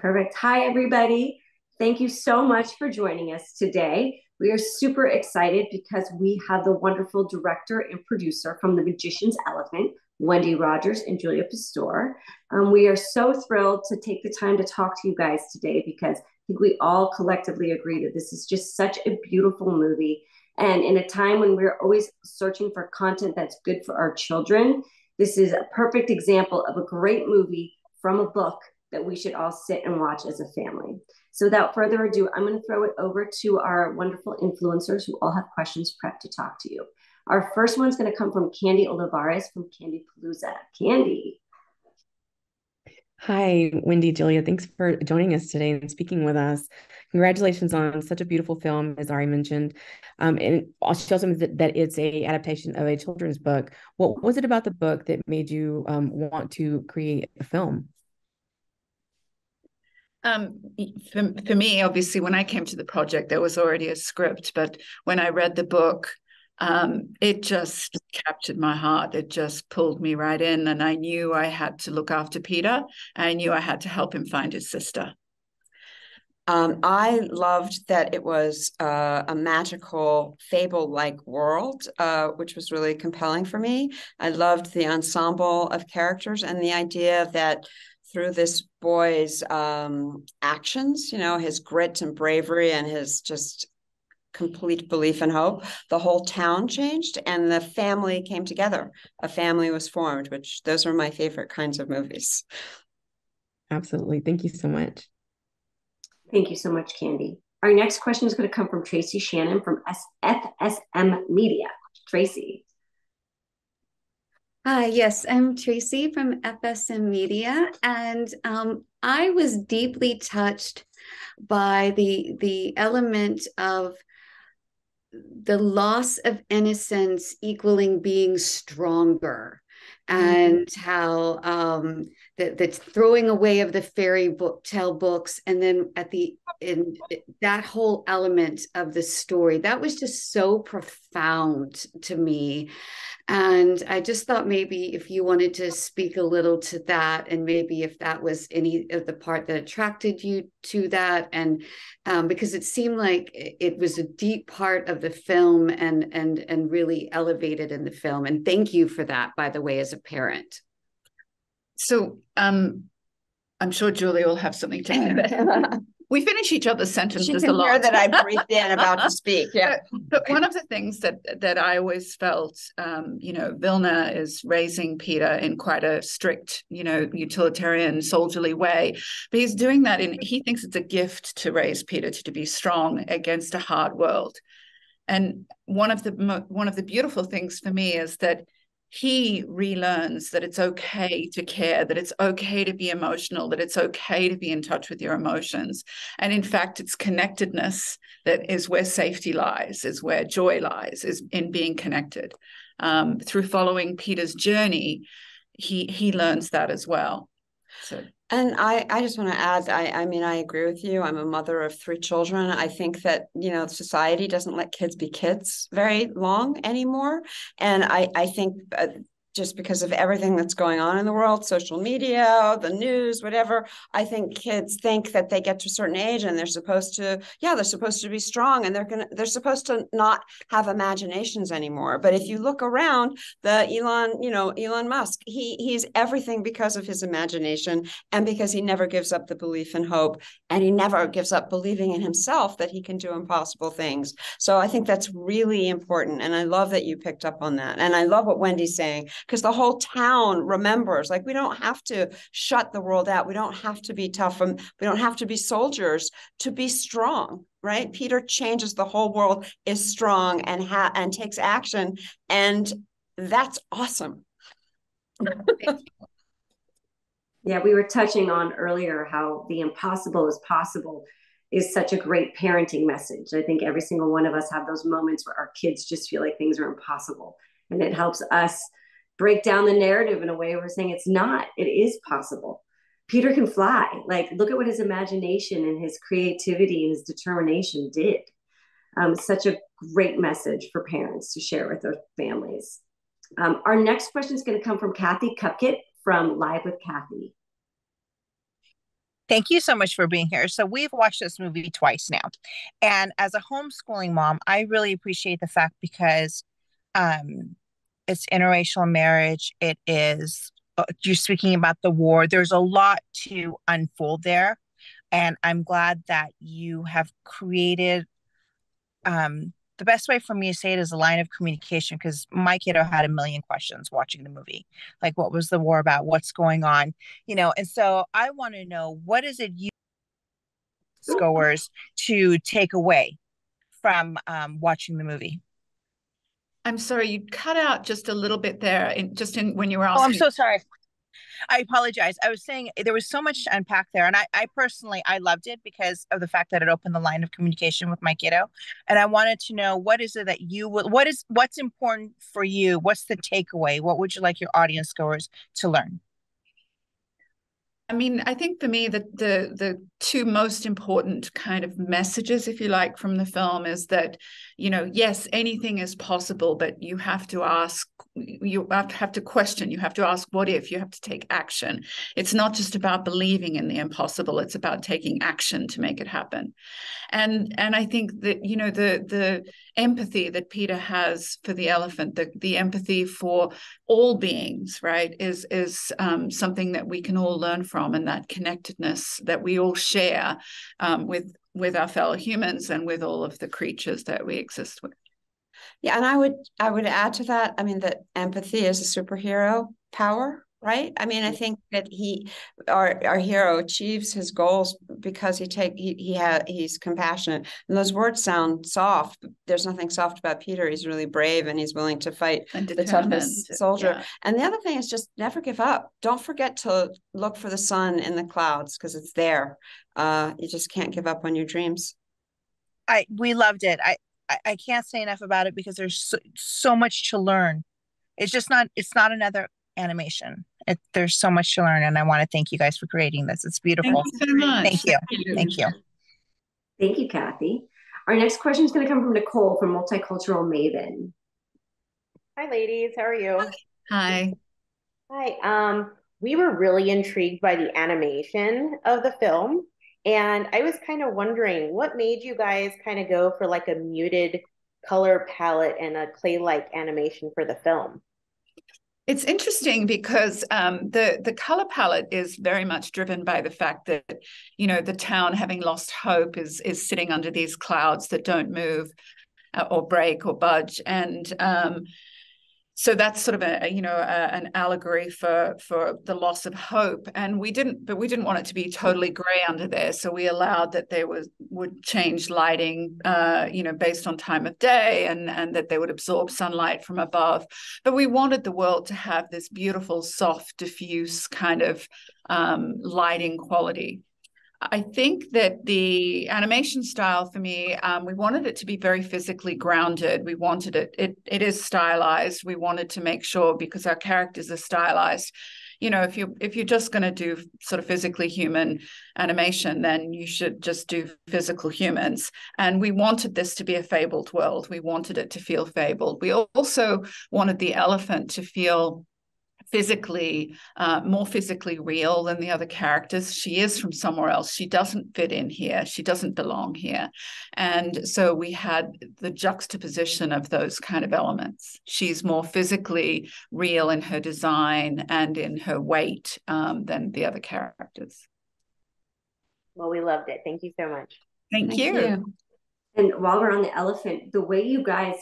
Perfect. Hi, everybody. Thank you so much for joining us today. We are super excited because we have the wonderful director and producer from The Magician's Elephant, Wendy Rogers and Julia Pistor. Um, we are so thrilled to take the time to talk to you guys today because I think we all collectively agree that this is just such a beautiful movie. And in a time when we're always searching for content that's good for our children, this is a perfect example of a great movie from a book that we should all sit and watch as a family. So without further ado, I'm going to throw it over to our wonderful influencers who all have questions prepped to talk to you. Our first one's going to come from Candy Olivares from Candy Palooza. Candy. Hi, Wendy, Julia. Thanks for joining us today and speaking with us. Congratulations on such a beautiful film, as Ari mentioned. Um, and she also that, that it's a adaptation of a children's book. What was it about the book that made you um, want to create a film? Um, for, for me, obviously, when I came to the project, there was already a script, but when I read the book, um, it just captured my heart. It just pulled me right in, and I knew I had to look after Peter. I knew I had to help him find his sister. Um, I loved that it was uh, a magical fable-like world, uh, which was really compelling for me. I loved the ensemble of characters and the idea that through this boy's um, actions, you know, his grit and bravery and his just complete belief and hope, the whole town changed and the family came together. A family was formed, which those are my favorite kinds of movies. Absolutely. Thank you so much. Thank you so much, Candy. Our next question is going to come from Traci Shannon from FSM Media. Traci. Hi, yes, I'm Traci from FSM Media, and um, I was deeply touched by the the element of the loss of innocence equaling being stronger. And how um, the, the throwing away of the fairy book tale books, and then at the in that whole element of the story that was just so profound to me and I just thought maybe if you wanted to speak a little to that, and maybe if that was any of the part that attracted you to that, and um, because it seemed like it was a deep part of the film and and and really elevated in the film. And thank you for that, by the way, as a parent. So um, I'm sure Julie will have something to add. we finish each other's sentences a lot. that I breathed in about to speak. Yeah. But, but, one of the things that that I always felt, um, you know, Vilna is raising Peter in quite a strict, you know, utilitarian, soldierly way. But he's doing that in he thinks it's a gift to raise Peter to, to be strong against a hard world. And one of the one of the beautiful things for me is that he relearns that it's okay to care, that it's okay to be emotional, that it's okay to be in touch with your emotions. And in fact, it's connectedness that is where safety lies, is where joy lies, is in being connected. Um, through following Peter's journey, he he learns that as well. So and I, I just want to add, I, I mean, I agree with you. I'm a mother of three children. I think that, you know, society doesn't let kids be kids very long anymore. And I, I think uh, just because of everything that's going on in the world, social media, the news, whatever. I think kids think that they get to a certain age and they're supposed to, yeah, they're supposed to be strong and they're gonna they're supposed to not have imaginations anymore. But if you look around, the Elon, you know, Elon Musk, he he's everything because of his imagination and because he never gives up the belief and hope and he never gives up believing in himself that he can do impossible things. So I think that's really important. And I love that you picked up on that. And I love what Wendy's saying because the whole town remembers like we don't have to shut the world out. We don't have to be tough and we don't have to be soldiers to be strong right? Peter changes the whole world is strong and ha- and takes action and that's awesome. Yeah we were touching on earlier how the impossible is possible is such a great parenting message. I think every single one of us have those moments where our kids just feel like things are impossible and it helps us break down the narrative in a way we're saying it's not it is possible. Peter can fly. Like look at what his imagination and his creativity and his determination did. Um, such a great message for parents to share with their families. Um, our next question is going to come from kathy cupkit from live with kathy. Thank you so much for being here. So, we've watched this movie twice now. And as a homeschooling mom, I really appreciate the fact because um, it's interracial marriage. It is, uh, you're speaking about the war. There's a lot to unfold there. And I'm glad that you have created um, the best way for me to say it is a line of communication because my kiddo had a million questions watching the movie like what was the war about what's going on you know and so i want to know what is it you goers to take away from um, watching the movie i'm sorry you cut out just a little bit there in just in when you were asking oh i'm so sorry I apologize. I was saying there was so much to unpack there, and I, I personally I loved it because of the fact that it opened the line of communication with my kiddo, and I wanted to know what is it that you will, what is what's important for you, what's the takeaway, what would you like your audience goers to learn? I mean, I think for me, the the the two most important kind of messages, if you like, from the film is that, you know, yes, anything is possible, but you have to ask, you have to have to question, you have to ask what if, you have to take action. It's not just about believing in the impossible, it's about taking action to make it happen. And and I think that, you know, the the empathy that Peter has for the elephant, the the empathy for all beings, right, is is um, something that we can all learn from, and that connectedness that we all share um, with with our fellow humans and with all of the creatures that we exist with. Yeah, and I would I would add to that. I mean, that empathy is a superhero power, right? I mean, I think that he, our our hero, achieves his goals because he take he he ha, he's compassionate, and those words sound soft. There's nothing soft about Peter. He's really brave, and he's willing to fight the toughest soldier. Yeah. And the other thing is just never give up. Don't forget to look for the sun in the clouds because it's there. Uh, you just can't give up on your dreams. I we loved it. I I, can't say enough about it because there's so, so much to learn. It's just not. It's not another animation. It, there's so much to learn, and I want to thank you guys for creating this. It's beautiful. Thank you so much. Thank you. Thank you. Thank you, thank you Kathy. Our next question is going to come from Nicole from Multicultural Maven. Hi, ladies. How are you? Hi. Hi. Um, we were really intrigued by the animation of the film, and I was kind of wondering what made you guys kind of go for like a muted color palette and a clay-like animation for the film. It's interesting because um, the the color palette is very much driven by the fact that you know the town, having lost hope, is is sitting under these clouds that don't move uh, or break or budge, and um, so that's sort of a you know a, an allegory for for the loss of hope. And we didn't but we didn't want it to be totally gray under there. So we allowed that there was would change lighting uh, you know based on time of day and and that they would absorb sunlight from above. But we wanted the world to have this beautiful soft diffuse kind of um, lighting quality I think that the animation style for me, um, we wanted it to be very physically grounded. We wanted it, it, it is stylized. We wanted to make sure because our characters are stylized. You know, if you if you're just going to do sort of physically human animation, then you should just do physical humans. And we wanted this to be a fabled world. We wanted it to feel fabled. We also wanted the elephant to feel physically uh, more physically real than the other characters. She is from somewhere else. She doesn't fit in here. She doesn't belong here. And so we had the juxtaposition of those kind of elements. She's more physically real in her design and in her weight um, than the other characters. Well we loved it. Thank you so much. Thank, thank you. you. And while we're on the elephant the way you guys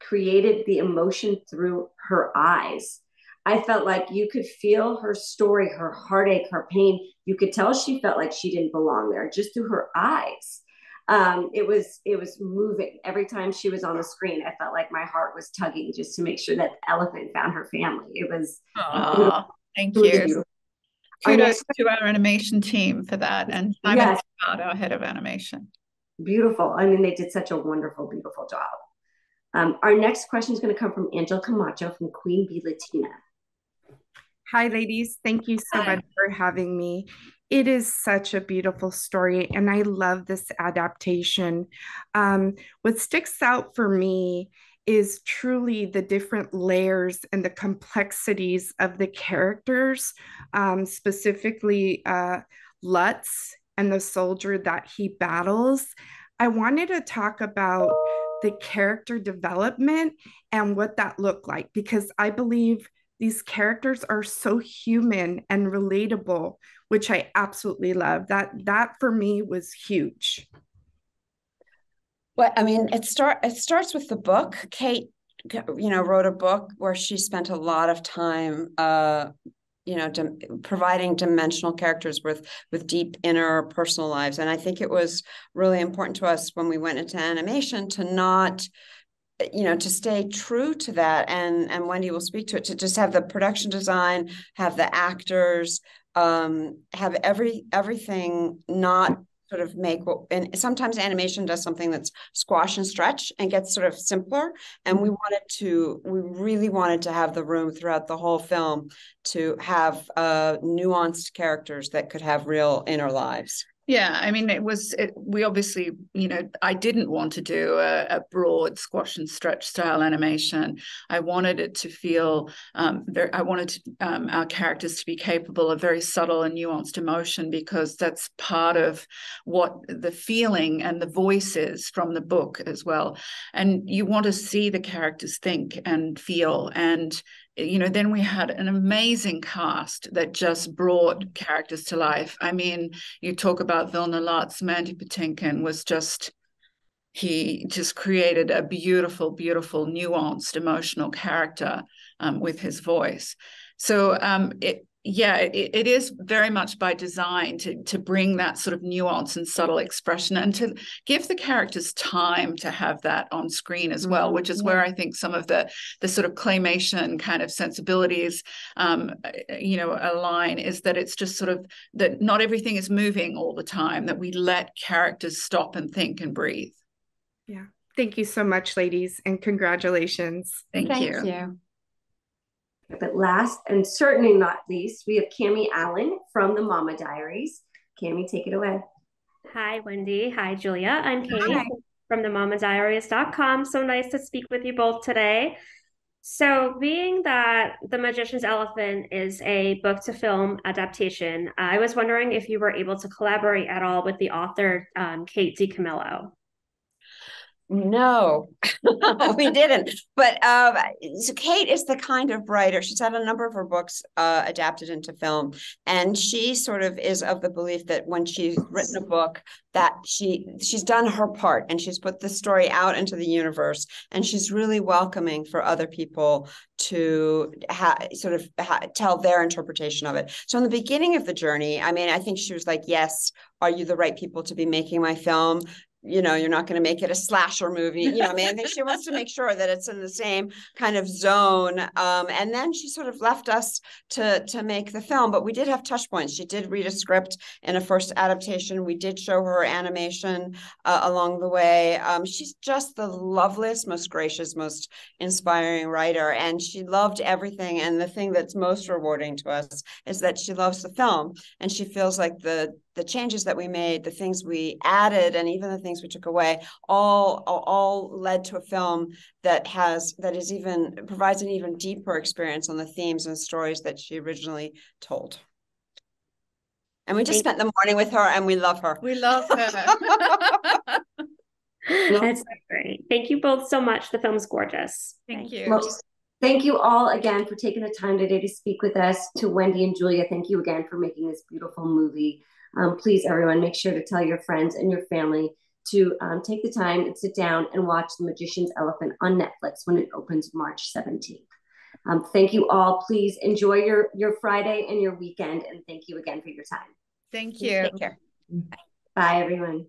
created the emotion through her eyes I felt like you could feel her story, her heartache, her pain. You could tell she felt like she didn't belong there just through her eyes. Um, it was it was moving every time she was on the screen. I felt like my heart was tugging just to make sure that elephant found her family. It was. Aww, thank you. Kudos to our animation team for that, and I'm yes. our head of animation. Beautiful. I mean, they did such a wonderful, beautiful job. Um, our next question is going to come from Angel Camacho from Queen Bee Latina. Hi, ladies. Thank you so Hi. much for having me. It is such a beautiful story, and I love this adaptation. Um, what sticks out for me is truly the different layers and the complexities of the characters, um, specifically uh, Lutz and the soldier that he battles, I wanted to talk about the character development and what that looked like because I believe these characters are so human and relatable, which I absolutely love. That that for me was huge. Well, I mean, it start it starts with the book. Kate, you know, wrote a book where she spent a lot of time uh, you know providing dimensional characters with with deep inner personal lives and i think it was really important to us when we went into animation to not you know to stay true to that and and wendy will speak to it to just have the production design have the actors um have every everything not sort of make what and sometimes animation does something that's squash and stretch and gets sort of simpler and we wanted to we really wanted to have the room throughout the whole film to have uh nuanced characters that could have real inner lives yeah, I mean, it was, it, we obviously, you know, I didn't want to do a, a, broad squash and stretch style animation. I wanted it to feel, um, very, I wanted to, um, our characters to be capable of very subtle and nuanced emotion because that's part of what the feeling and the voice is from the book as well. And you want to see the characters think and feel and you know, then we had an amazing cast that just brought characters to life. I mean, you talk about Vilna Lutz, Mandy Patinkin was just he just created a beautiful, beautiful, nuanced, emotional character um, with his voice. So um, it, yeah, it, it is very much by design to to bring that sort of nuance and subtle expression, and to give the characters time to have that on screen as well, mm-hmm. which is yeah. where I think some of the the sort of claymation kind of sensibilities, um, you know, align. Is that it's just sort of that not everything is moving all the time; that we let characters stop and think and breathe. Yeah. Thank you so much, ladies, and congratulations. Thank, Thank you. you. But last and certainly not least, we have Cami Allen from the Mama Diaries. Cami, take it away. Hi, Wendy. Hi, Julia. I'm Cami from the mamadiaries.com. So nice to speak with you both today. So, being that The Magician's Elephant is a book to film adaptation, I was wondering if you were able to collaborate at all with the author, um, Kate DiCamillo. No, we didn't. But um, so Kate is the kind of writer. She's had a number of her books uh, adapted into film, and she sort of is of the belief that when she's written a book, that she she's done her part and she's put the story out into the universe, and she's really welcoming for other people to ha- sort of ha- tell their interpretation of it. So in the beginning of the journey, I mean, I think she was like, "Yes, are you the right people to be making my film? You know, you're not going to make it a slasher movie. You know, I mean, I think she wants to make sure that it's in the same kind of zone. Um, and then she sort of left us to to make the film, but we did have touch points. She did read a script in a first adaptation. We did show her animation uh, along the way. Um, she's just the loveliest, most gracious, most inspiring writer, and she loved everything. And the thing that's most rewarding to us is that she loves the film, and she feels like the the changes that we made, the things we added, and even the things we took away, all all led to a film that has that is even provides an even deeper experience on the themes and stories that she originally told. And we just Thank spent the morning with her, and we love her. We love her. That's great. Thank you both so much. The film's gorgeous. Thank you. Well, thank you all again for taking the time today to speak with us. To Wendy and Julia, thank you again for making this beautiful movie um, please, everyone, make sure to tell your friends and your family to um, take the time and sit down and watch The Magician's Elephant on Netflix when it opens March 17th. Um, thank you all. Please enjoy your, your Friday and your weekend. And thank you again for your time. Thank you. Take care. Bye, everyone.